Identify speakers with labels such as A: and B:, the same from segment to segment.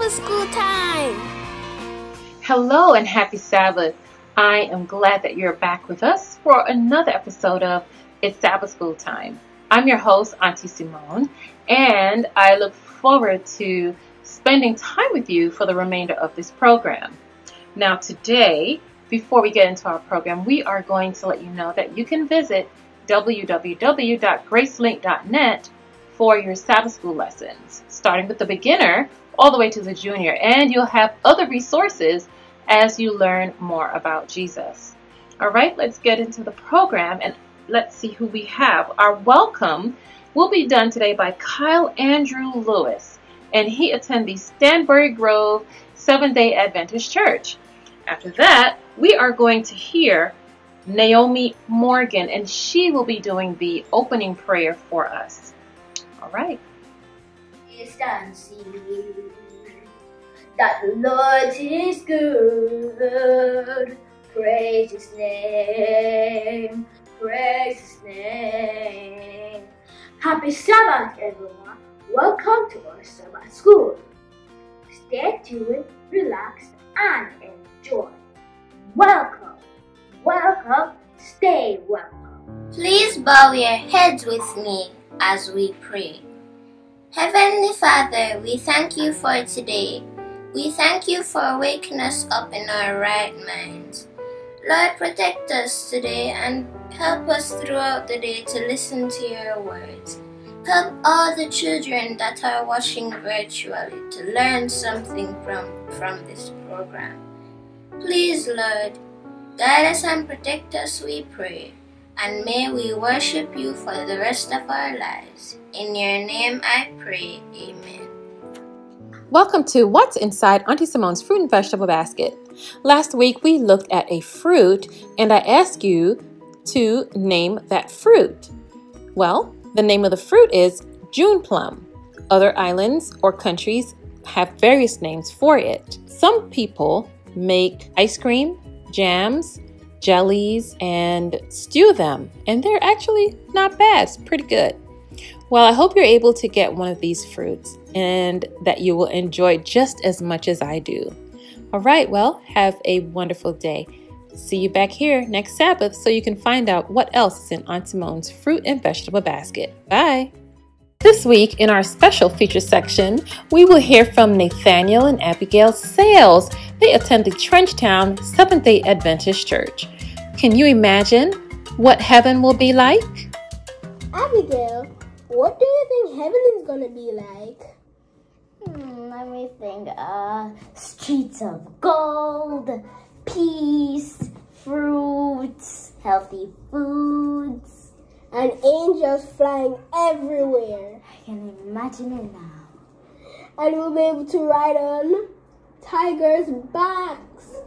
A: Sabbath school time!
B: Hello and happy Sabbath. I am glad that you're back with us for another episode of It's Sabbath School Time. I'm your host, Auntie Simone, and I look forward to spending time with you for the remainder of this program. Now, today, before we get into our program, we are going to let you know that you can visit www.gracelink.net for your Sabbath school lessons, starting with the beginner all the way to the junior, and you'll have other resources as you learn more about Jesus. All right, let's get into the program and let's see who we have. Our welcome will be done today by Kyle Andrew Lewis, and he attends the Stanbury Grove Seventh day Adventist Church. After that, we are going to hear Naomi Morgan, and she will be doing the opening prayer for us. All right.
C: Stand that the Lord is good. Praise His name. Praise His name. Happy Sabbath, everyone. Welcome to our Sabbath school. Stay tuned, relax, and enjoy. Welcome. Welcome. Stay welcome.
D: Please bow your heads with me as we pray. Heavenly Father, we thank you for today. We thank you for waking us up in our right minds. Lord, protect us today and help us throughout the day to listen to your words. Help all the children that are watching virtually to learn something from, from this program. Please, Lord, guide us and protect us, we pray and may we worship you for the rest of our lives. In your name I pray, amen.
B: Welcome to What's Inside Auntie Simone's Fruit and Vegetable Basket. Last week we looked at a fruit and I asked you to name that fruit. Well, the name of the fruit is June plum. Other islands or countries have various names for it. Some people make ice cream, jams, jellies and stew them. And they're actually not bad, it's pretty good. Well, I hope you're able to get one of these fruits and that you will enjoy just as much as I do. All right, well, have a wonderful day. See you back here next Sabbath so you can find out what else is in Aunt Simone's fruit and vegetable basket. Bye. This week, in our special feature section, we will hear from Nathaniel and Abigail Sales. They attend the Trenchtown Seventh day Adventist Church. Can you imagine what heaven will be like?
E: Abigail, what do you think heaven is going to be like?
F: Hmm, let me think. Uh, streets of gold, peace, fruits, healthy foods
E: and angels flying everywhere.
F: I can imagine it now.
E: And we'll be able to ride on tigers' bats,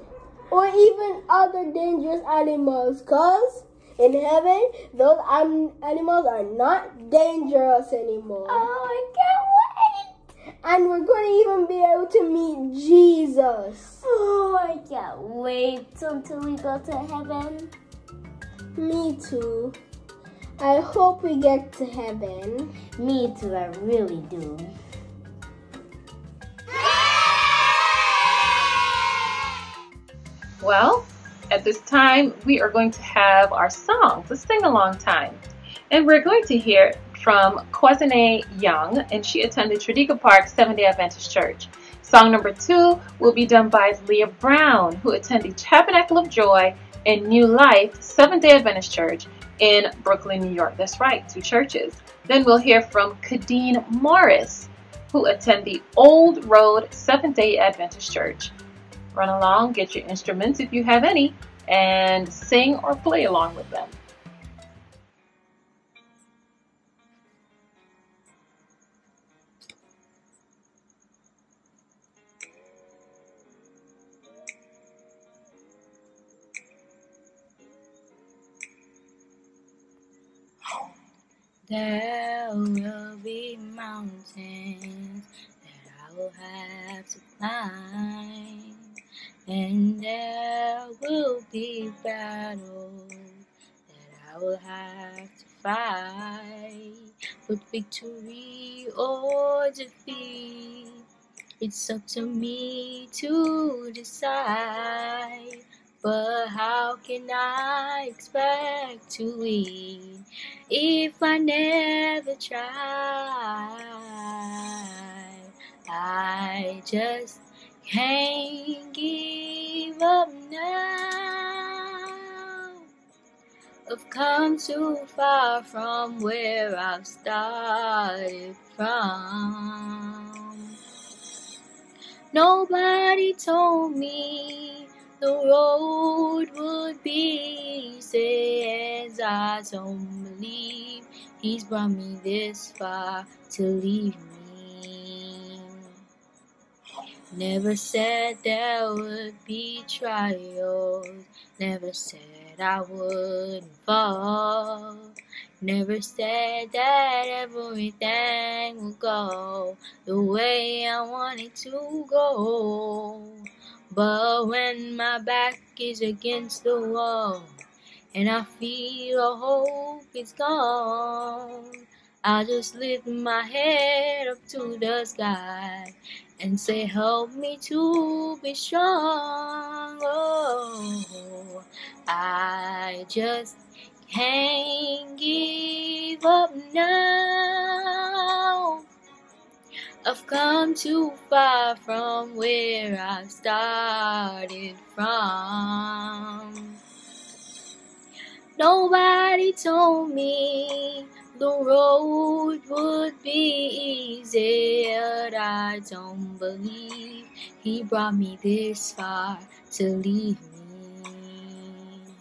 E: or even other dangerous animals because in heaven, those animals are not dangerous anymore.
F: Oh, I can't wait!
E: And we're going to even be able to meet Jesus.
F: Oh, I can't wait until we go to heaven.
E: Me too. I hope we get to heaven.
F: Me too, I really do.
B: Well, at this time, we are going to have our song, the sing along time. And we're going to hear from Kwazene Young, and she attended Tradiga Park Seventh day Adventist Church. Song number two will be done by Leah Brown, who attended Tabernacle of Joy and New Life Seventh day Adventist Church in Brooklyn, New York. That's right, two churches. Then we'll hear from Kadeen Morris, who attend the Old Road Seventh day Adventist Church. Run along, get your instruments if you have any, and sing or play along with them.
G: There will be mountains that I will have to climb, fight. But victory or defeat
A: It's up to me to decide. But how can I expect to win if I never try? I just can't give up now. I've come too far from where I've started from. Nobody told me the road would be easy, as I don't believe He's brought me this far to leave me. Never said there would be trials, never said I wouldn't fall. Never said that everything would go the way I wanted to go. But when my back is against the wall and I feel hope is gone, I just lift my head up to the sky and say, Help me to be strong. Oh, I just can't give up now. I've come too far from where I started from. Nobody told me the road would be easy, I don't believe he brought me this far to leave me.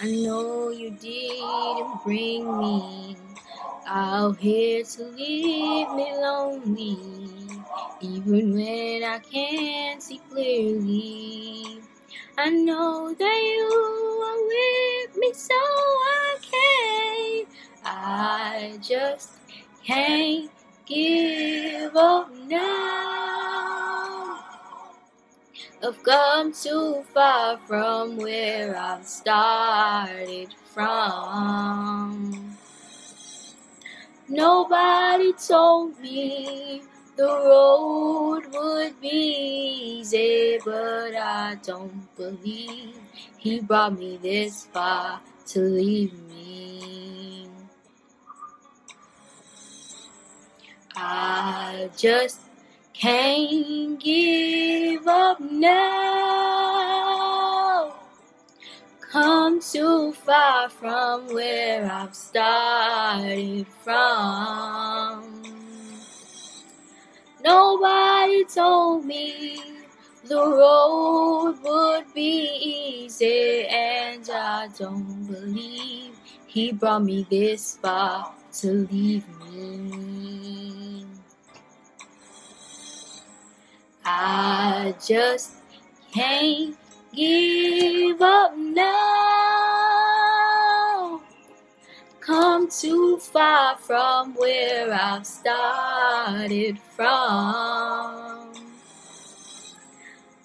A: I know you didn't bring me out here to leave me lonely, even when I can't see clearly. I know that you are with me, so I can't. I just can't give up now. I've come too far from where I've started from. Nobody told me the road would be easy, but I don't believe he brought me this far to leave me. I just can't give up now. Come too far from where I've started from. Nobody told me the road would be easy, and I don't believe he brought me this far to leave me. I just can't give up now. Come too far from where I've started from.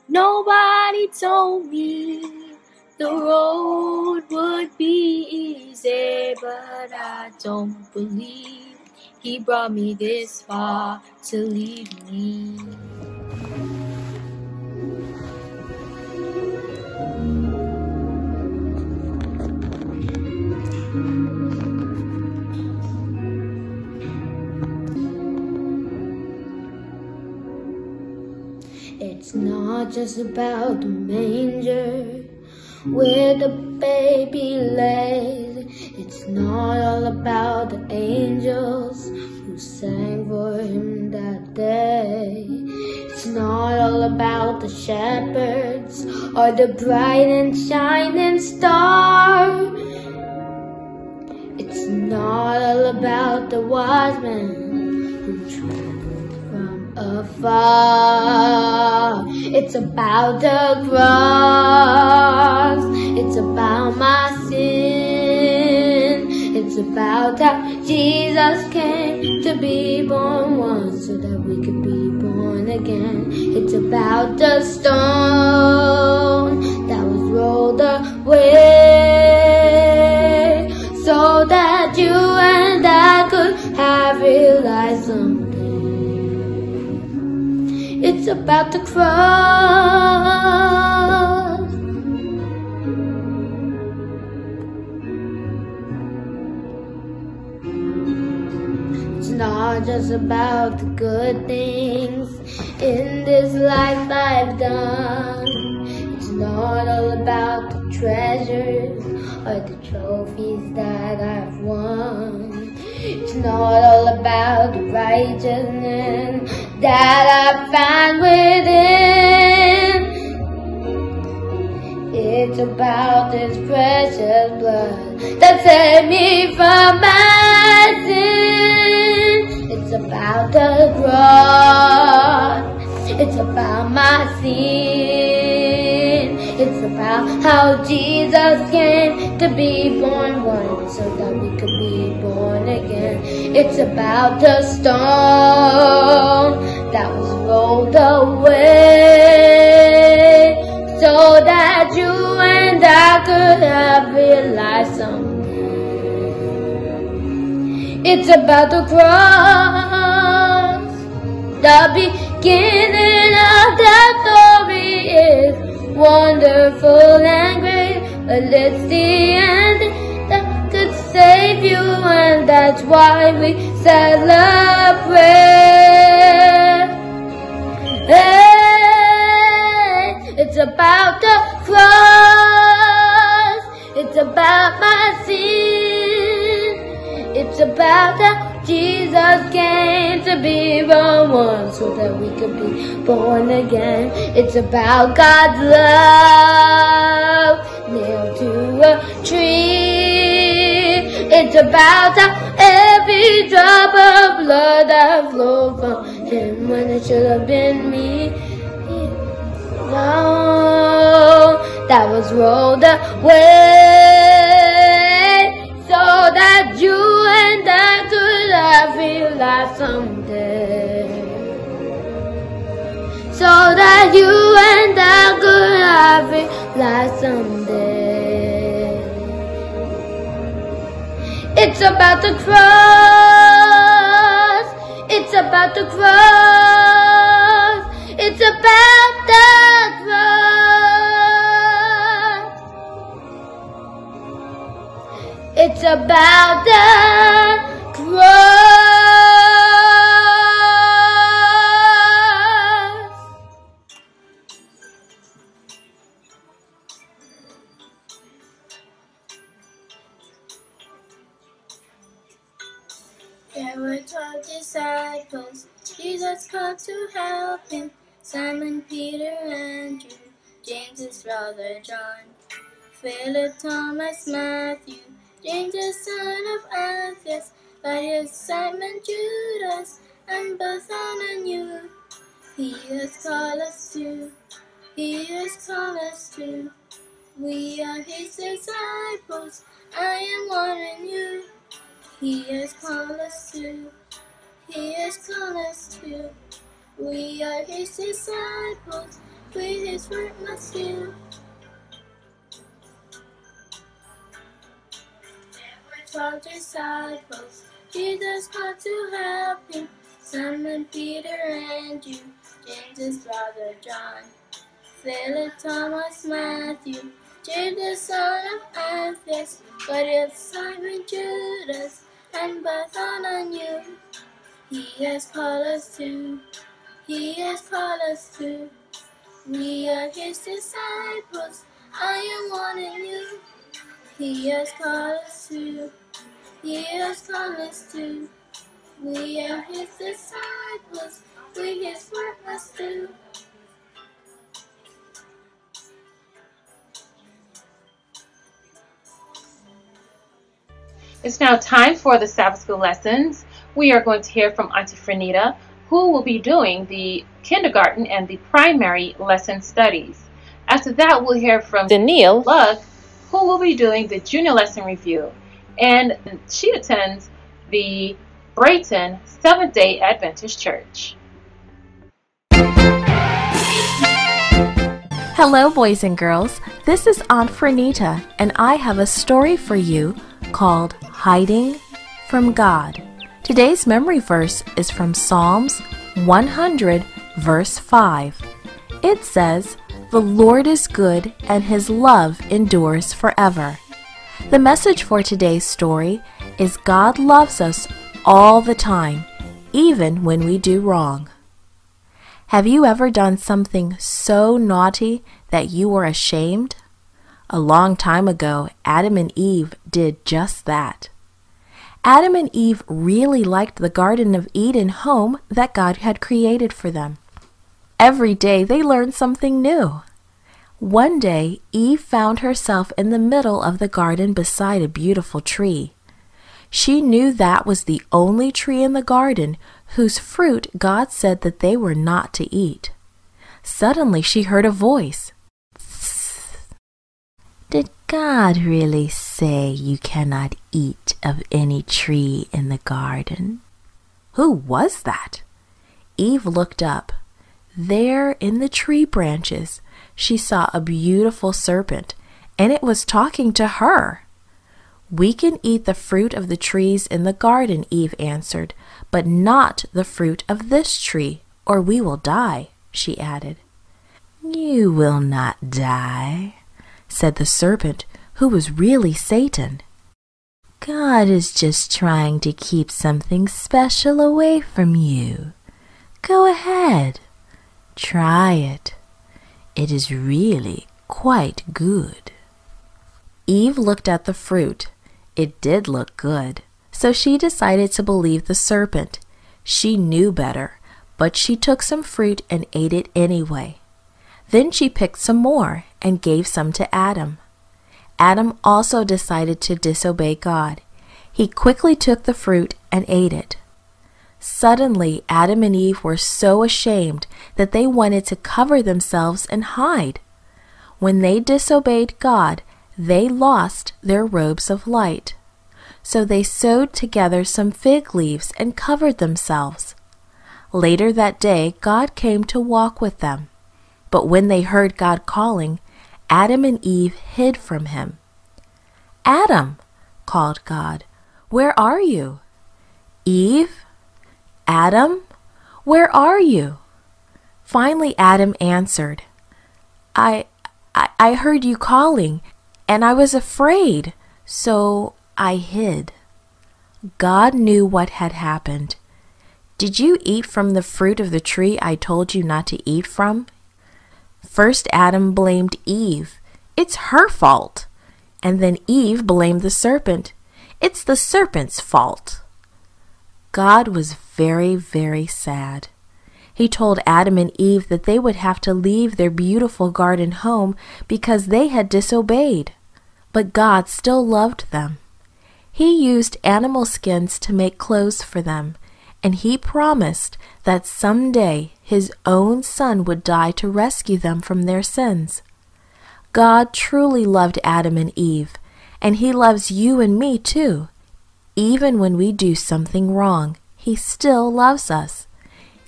A: Nobody told me the road would be easy, but I don't believe he brought me this far to leave me.
H: It's not just about the manger where the baby laid. It's not all about the angels who sang for him that day. It's not all about the shepherds or the bright and shining star. It's not all about the wise men afar. It's about the cross. It's about my sin. It's about how Jesus came to be born once so that we could be born again. It's about the stone that was rolled away so that you and I could have real life someday.
A: It's about the cross. It's not just about the good things in this life I've done. It's not all about the treasures or the trophies that I've won. It's not all about the righteousness that I find within. It's about this precious blood that set me from my sin. It's about the cross. It's about my sin. It's about how Jesus came to be born once so that we could be. It's about the stone that was rolled away so that you and I could have realized someday. It's about the cross. The beginning of the story is wonderful and great, but it's the end that could save you, and that's why we celebrate. Hey, it's about the cross. It's about my sin. It's about that Jesus came to be born once so that we could be born again. It's about God's love nailed to a tree. It's about how every drop of blood that flowed from Him when it should have been me. No, that was rolled away so that you and I could have real life someday. So that you and I could have real life someday. It's about the cross. It's about the cross.
D: Philip, Thomas, Matthew, James, the son of Alphaeus, Thaddeus, Simon, Judas, and Bartholomew. He has called us to. He has called us to. We are his disciples. I am one warning you. He has called us to. He has called us to. We are his disciples. We his work must do. Twelve disciples. Jesus called to help him. Simon, Peter, Andrew, James, his brother John, Philip, Thomas, Matthew, the son of Alphaeus, Thaddeus, Simon, Judas, and Bartholomew. He has called us to. He has called us to. We are his disciples. I am warning you. He has called us to. He has called us to. We are his disciples. We his work must do.
B: It's now time for the Sabbath School lessons. We are going to hear from Auntie Frenita, who will be doing the kindergarten and the primary lesson studies. After that, we'll hear from Danielle Luck, who will be doing the junior lesson review. And she attends the Braeton Seventh day Adventist Church.
I: Hello, boys and girls. This is Aunt Frenita, and I have a story for you called Hiding from God. Today's memory verse is from Psalms 100, verse 5. It says, The Lord is good and his love endures forever. The message for today's story is God loves us all the time, even when we do wrong. Have you ever done something so naughty that you were ashamed? A long time ago, Adam and Eve did just that. Adam and Eve really liked the Garden of Eden home that God had created for them. Every day they learned something new. One day, Eve found herself in the middle of the garden beside a beautiful tree. She knew that was the only tree in the garden whose fruit God said that they were not to eat. Suddenly she heard a voice. Did God really say you cannot eat of any tree in the garden? Who was that? Eve looked up. There in the tree branches she saw a beautiful serpent, and it was talking to her. We can eat the fruit of the trees in the garden, Eve answered, but not the fruit of this tree, or we will die, she added. You will not die, said the serpent, who was really Satan. God is just trying to keep something special away from you. Go ahead, try it. It is really quite good. Eve looked at the fruit. It did look good, so she decided to believe the serpent. She knew better, but she took some fruit and ate it anyway. Then she picked some more and gave some to Adam. Adam also decided to disobey God. He quickly took the fruit and ate it. Suddenly, Adam and Eve were so ashamed that they wanted to cover themselves and hide. When they disobeyed God, they lost their robes of light. So they sewed together some fig leaves and covered themselves. Later that day, God came to walk with them. But when they heard God calling, Adam and Eve hid from him. Adam, called God, where are you? Eve, Adam, where are you? Finally, Adam answered, I, I, I heard you calling, and I was afraid, so I hid. God knew what had happened. Did you eat from the fruit of the tree I told you not to eat from? First, Adam blamed Eve. It's her fault. And then Eve blamed the serpent. It's the serpent's fault. God was very, very sad. He told Adam and Eve that they would have to leave their beautiful garden home because they had disobeyed. But God still loved them. He used animal skins to make clothes for them, and he promised that someday his own son would die to rescue them from their sins. God truly loved Adam and Eve, and he loves you and me too. Even when we do something wrong, He still loves us.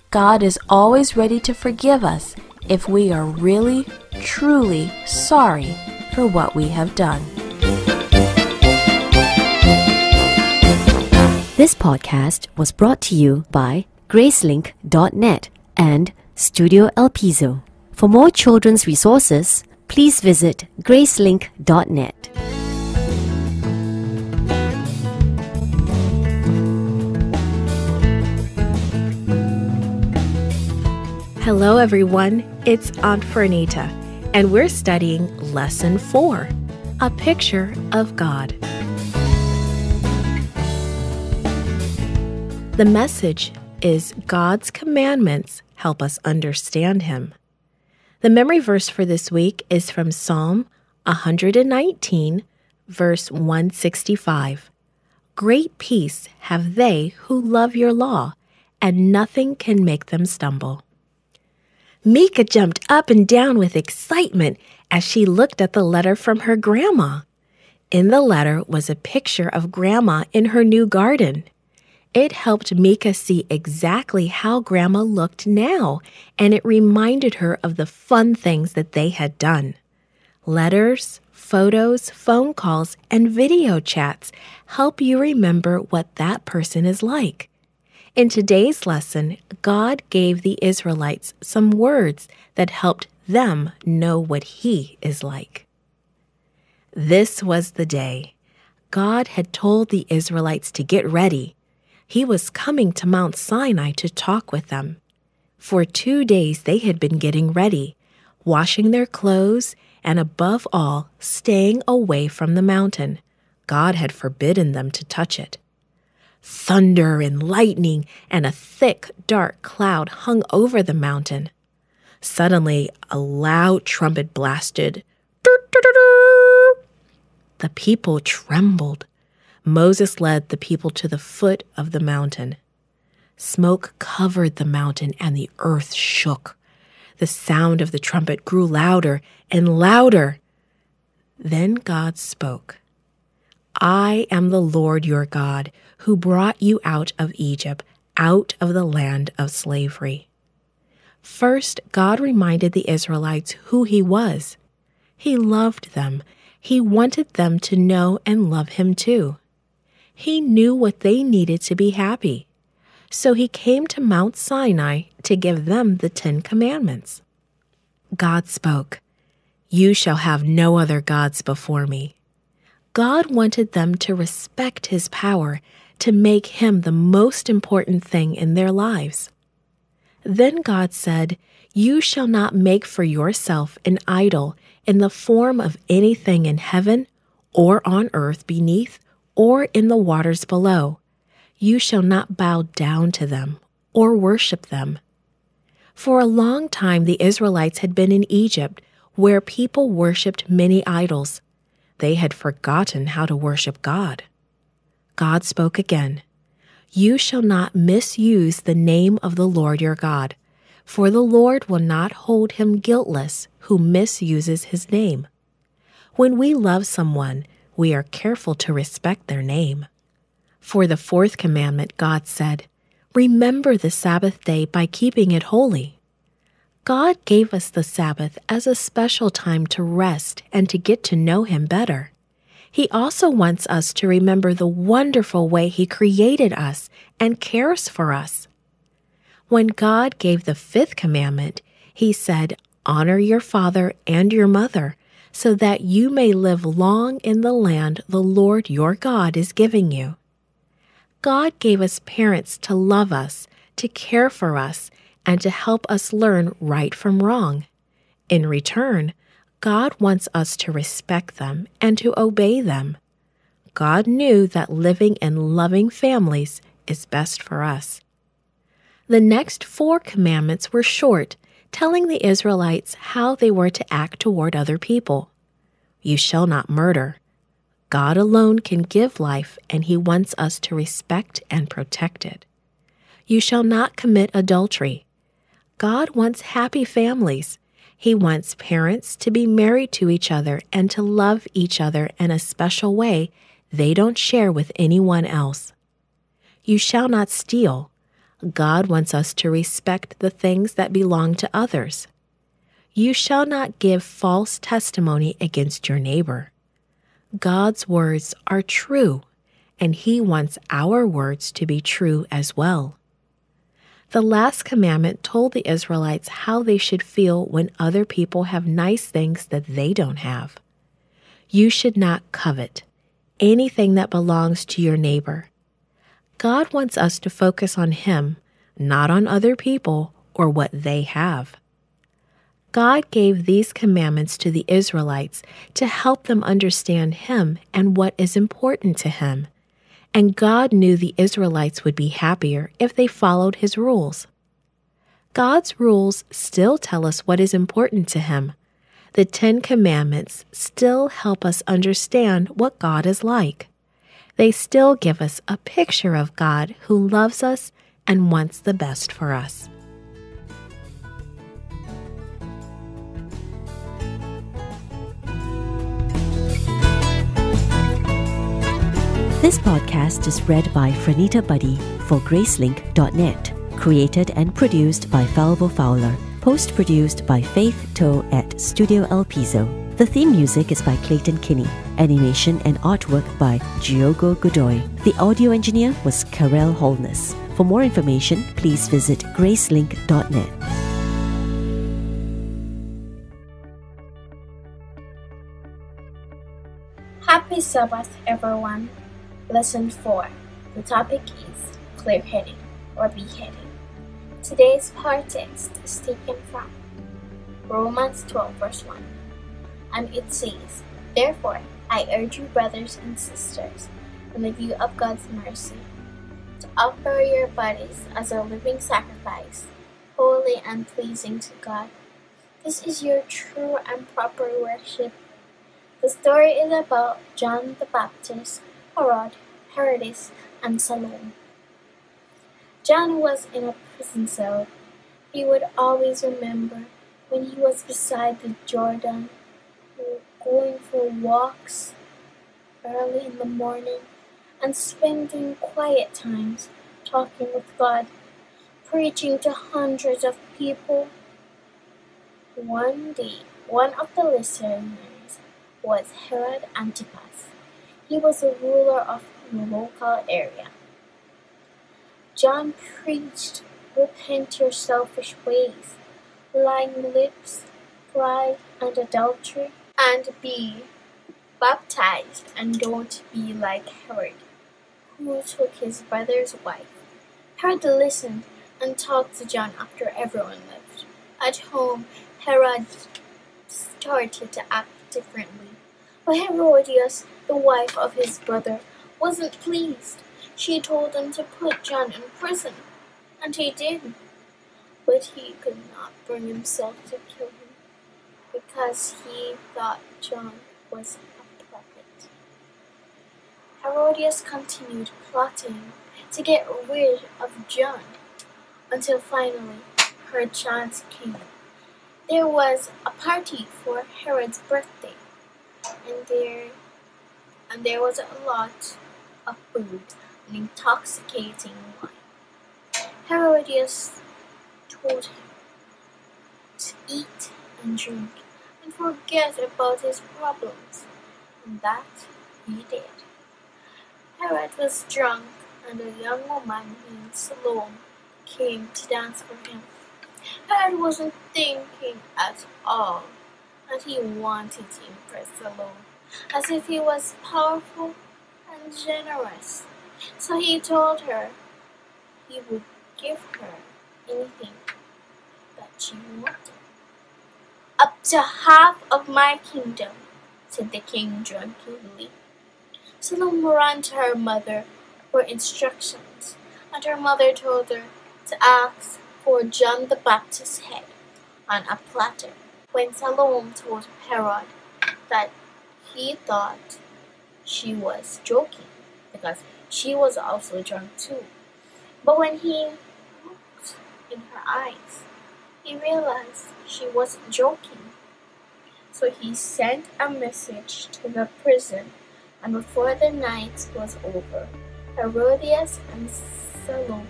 I: God is always ready to forgive us if we are really, truly sorry for what we have done.
J: This podcast was brought to you by Gracelink.net and Studio El Piso. For more children's resources, please visit Gracelink.net.
I: Hello, everyone. It's Aunt Frenita, and we're studying Lesson 4 A Picture of God. The message is God's commandments help us understand Him. The memory verse for this week is from Psalm 119, verse 165. Great peace have they who love your law, and nothing can make them stumble. Mika jumped up and down with excitement as she looked at the letter from her grandma. In the letter was a picture of Grandma in her new garden. It helped Mika see exactly how Grandma looked now, and it reminded her of the fun things that they had done. Letters, photos, phone calls, and video chats help you remember what that person is like. In today's lesson, God gave the Israelites some words that helped them know what He is like. This was the day. God had told the Israelites to get ready. He was coming to Mount Sinai to talk with them. For two days they had been getting ready, washing their clothes, and above all, staying away from the mountain. God had forbidden them to touch it. Thunder and lightning and a thick, dark cloud hung over the mountain. Suddenly, a loud trumpet blasted. The people trembled. Moses led the people to the foot of the mountain. Smoke covered the mountain and the earth shook. The sound of the trumpet grew louder and louder. Then God spoke. I am the Lord your God, who brought you out of Egypt, out of the land of slavery. First, God reminded the Israelites who He was. He loved them. He wanted them to know and love Him too. He knew what they needed to be happy. So He came to Mount Sinai to give them the Ten Commandments. God spoke, You shall have no other gods before me. God wanted them to respect His power to make Him the most important thing in their lives. Then God said, You shall not make for yourself an idol in the form of anything in heaven, or on earth beneath, or in the waters below. You shall not bow down to them, or worship them. For a long time, the Israelites had been in Egypt, where people worshipped many idols they had forgotten how to worship God. God spoke again You shall not misuse the name of the Lord your God, for the Lord will not hold him guiltless who misuses his name. When we love someone, we are careful to respect their name. For the fourth commandment, God said, Remember the Sabbath day by keeping it holy. God gave us the Sabbath as a special time to rest and to get to know Him better. He also wants us to remember the wonderful way He created us and cares for us. When God gave the fifth commandment, He said, Honor your father and your mother, so that you may live long in the land the Lord your God is giving you. God gave us parents to love us, to care for us, and to help us learn right from wrong. In return, God wants us to respect them and to obey them. God knew that living in loving families is best for us. The next four commandments were short, telling the Israelites how they were to act toward other people. You shall not murder. God alone can give life, and He wants us to respect and protect it. You shall not commit adultery. God wants happy families. He wants parents to be married to each other and to love each other in a special way they don't share with anyone else. You shall not steal. God wants us to respect the things that belong to others. You shall not give false testimony against your neighbor. God's words are true, and He wants our words to be true as well. The last commandment told the Israelites how they should feel when other people have nice things that they don't have. You should not covet anything that belongs to your neighbor. God wants us to focus on Him, not on other people or what they have. God gave these commandments to the Israelites to help them understand Him and what is important to Him and God knew the Israelites would be happier if they followed His rules. God's rules still tell us what is important to Him. The Ten Commandments still help us understand what God is like. They still give us a picture of God who loves us and wants the best for us.
J: This podcast is read by Frenita Buddy for Gracelink.net. Created and produced by Falvo Fowler. Post produced by Faith Toe at Studio El Piso. The theme music is by Clayton Kinney. Animation and artwork by Giogo Godoy. The audio engineer was Karel Holness. For more information, please visit gracelink.net.
K: Happy Sabbath, everyone. Lesson 4. The topic is clear headed or beheaded. Today's power text is taken from Romans 12, verse 1. And it says, Therefore, I urge you, brothers and sisters, in the view of God's mercy, to offer your bodies as a living sacrifice, holy and pleasing to God. This is your true and proper worship. The story is about John the Baptist, Herod, Herodias, and Salome. John was in a prison cell. He would always remember when he was beside the Jordan, going for walks early in the morning and spending quiet times talking with God, preaching to hundreds of people. One day, one of the listeners was Herod Antipas. He was a ruler of local area. John preached, Repent your selfish ways, lying lips, pride, and adultery, and be baptized, and don't be like Herod, who took his brother's wife. Herod listened and talked to John after everyone left. At home, Herod started to act differently. But Herodias, the wife of his brother, wasn't pleased. She told him to put John in prison, and he did. But he could not bring himself to kill him, because he thought John was a prophet. Herodias continued plotting to get rid of John, until finally her chance came. There was a party for Herod's birthday, and there and there was a lot of food and intoxicating wine. Herodias told him to eat and drink and forget about his problems, and that he did. Herod was drunk, and a young woman named Salome came to dance for him. Herod wasn't thinking at all that he wanted to impress Salome, as if he was powerful and generous. So he told her he would give her anything that she wanted. Up to half of my kingdom, said the king drunkenly. Salome ran to her mother for instructions, and her mother told her to ask for John the Baptist's head on a platter. When Salome told Herod that he thought she was joking because she was also drunk too. But when he looked in her eyes, he realized she wasn't joking. So he sent a message to the prison, and before the night was over, Herodias and Salome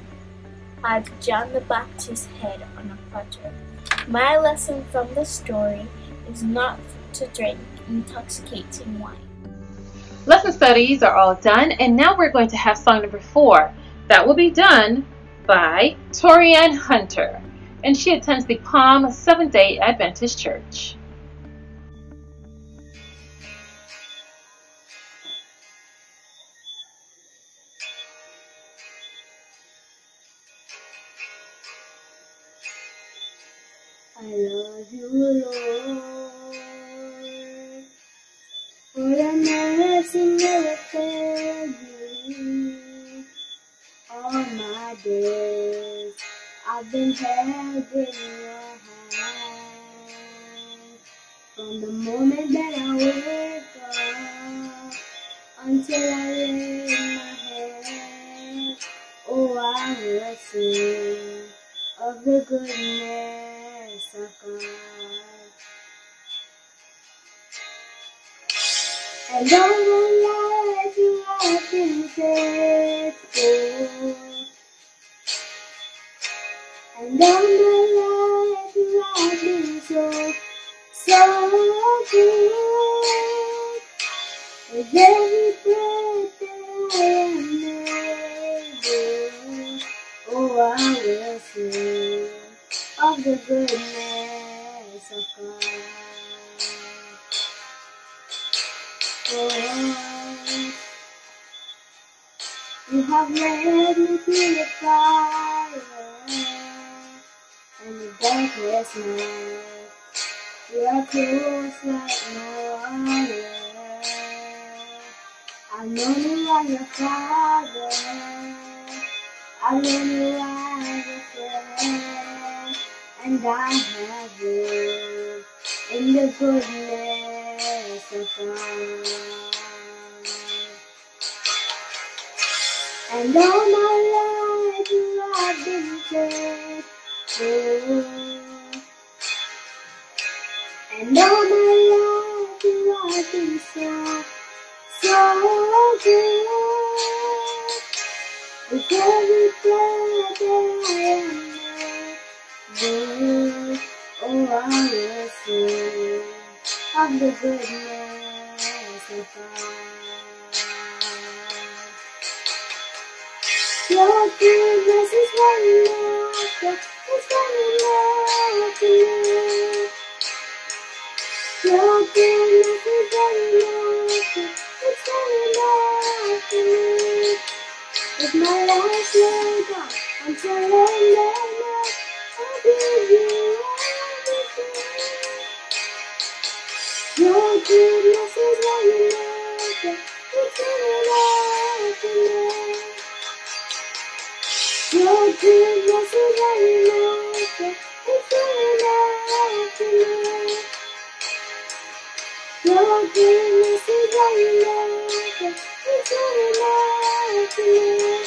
K: had John the Baptist's head on a platter. My lesson from the story is not to drink intoxicating wine.
B: Lesson studies are all done, and now we're going to have song number four. That will be done by Torianne Hunter, and she attends the Palm Seventh day Adventist Church.
A: I love you, Lord. Mercy never failed me. All my days I've been held in your hand. From the moment that I wake up until I lay in my head. Oh, I will sing of the goodness of God. Life you have been faithful. Life you have been so, so good. Every breath I am oh, I will sing of the goodness you have led me through the fire and the darkest night. You are close like no other. I know you are your father. I know you are your friend. And I have lived in the goodness of God. And all my life you have been faithful. And all my life you have been so, so good. With every breath that I am able, oh, I will sing of the goodness of God. Your goodness is running after, it's running after me. Your goodness is running after, it's running after me. With my life laid down, I'm surrendered now. I give you everything. Your goodness is running after, it's running after me. Your goodness is after, it's is it's running after me.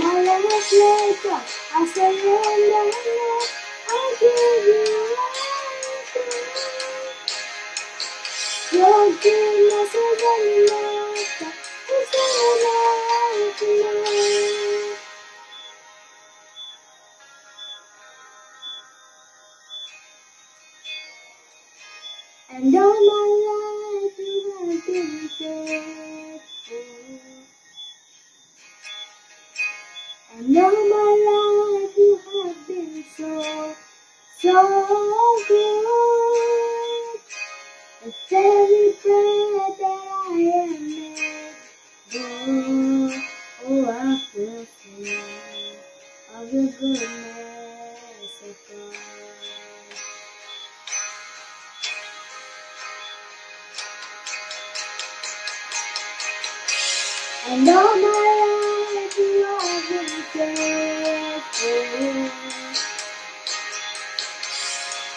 A: My life laid down, I surrender now. I give you everything. Your goodness is after, it's running after me. And all my life you have been faithful. And all my life you have been so, so good. With every breath that I am able, oh, oh, I feel free of the goodness All my life you have been faithful.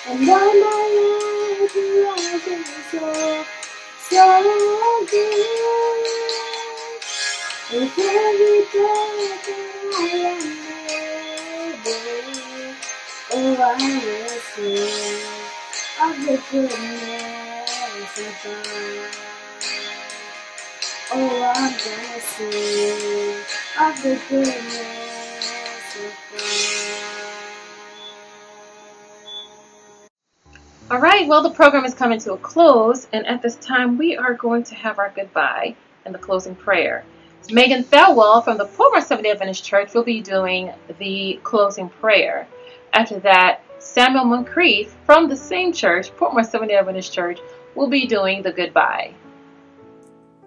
A: And all my life you have been so, so good. With every breath I am able, oh, I will sing of the goodness of God. Oh, I'm of the goodness of
B: All right, well, the program is coming to a close, and at this time, we are going to have our goodbye and the closing prayer. Megan Thelwell from the Portmore Seventh-day Adventist Church will be doing the closing prayer. After that, Samuel Moncrief from the same church, Portmore Seventh-day Adventist Church, will be doing the goodbye.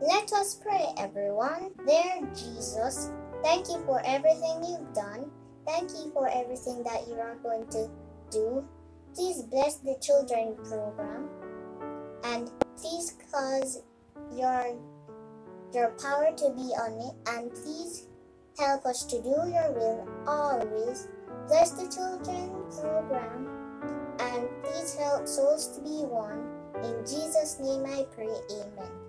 D: Let us pray, everyone. Dear Jesus, thank you for everything you've done. Thank you for everything that you are going to do. Please bless the children program and please cause your your power to be on it and please help us to do your will always. Bless the children program and please help souls to be won. In Jesus' name I pray, Amen.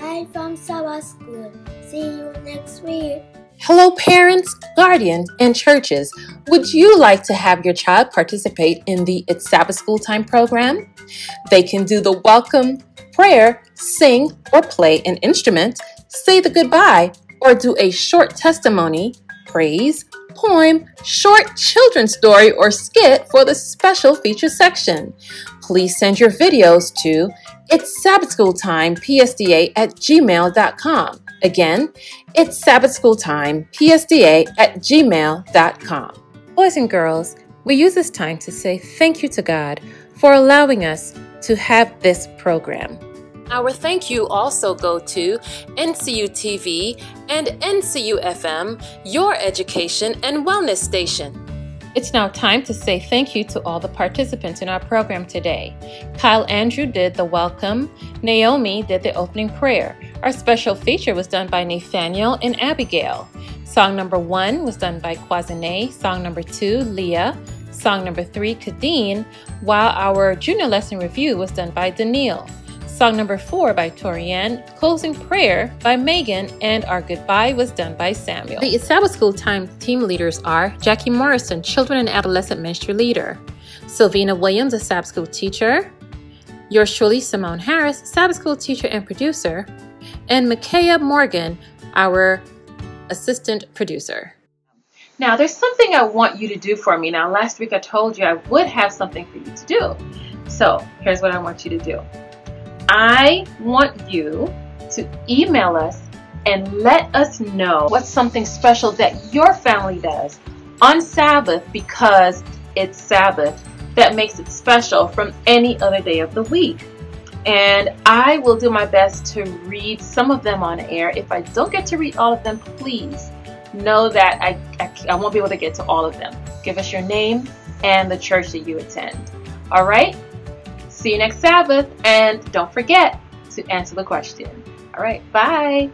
K: Bye from Sabbath School. See you next week.
B: Hello, parents, guardians, and churches. Would you like to have your child participate in the It's Sabbath School Time program? They can do the welcome prayer, sing or play an instrument, say the goodbye, or do a short testimony, praise, poem, short children's story, or skit for the special feature section. Please send your videos to it's Sabbath School Time PSDA at gmail.com. Again, it's Sabbath School Time PSDA at gmail.com. Boys and girls, we use this time to say thank you to God for allowing us to have this program. Our thank you also go to NCU TV and NCU FM, your education and wellness station. It's now time to say thank you to all the participants in our program today. Kyle Andrew did the welcome, Naomi did the opening prayer. Our special feature was done by Nathaniel and Abigail. Song number one was done by Kwazane, song number two, Leah, song number three, Kadeen, while our junior lesson review was done by Daniil. Song number four by Torianne, Closing Prayer by Megan, and Our Goodbye was done by Samuel. The Sabbath School Time team leaders are Jackie Morrison, Children and Adolescent Ministry Leader, Sylvina Williams, a Sabbath School teacher, yours truly, Simone Harris, Sabbath School teacher and producer, and Micaiah Morgan, our assistant producer. Now, there's something I want you to do for me. Now, last week I told you I would have something for you to do. So, here's what I want you to do. I want you to email us and let us know what's something special that your family does on Sabbath because it's Sabbath that makes it special from any other day of the week. And I will do my best to read some of them on air. If I don't get to read all of them, please know that I, I, I won't be able to get to all of them. Give us your name and the church that you attend. All right? See you next Sabbath, and don't forget to answer the question. All right, bye.